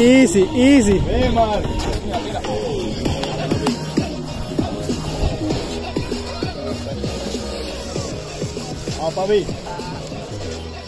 Easy, easy. Hey, man. Oh, Bobby.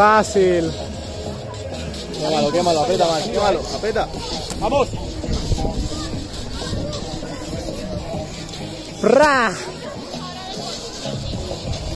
Fácil. Quémalo, quémalo, apeta man. Quémalo, ¡Apeta! ¡Vamos! ¡Pra!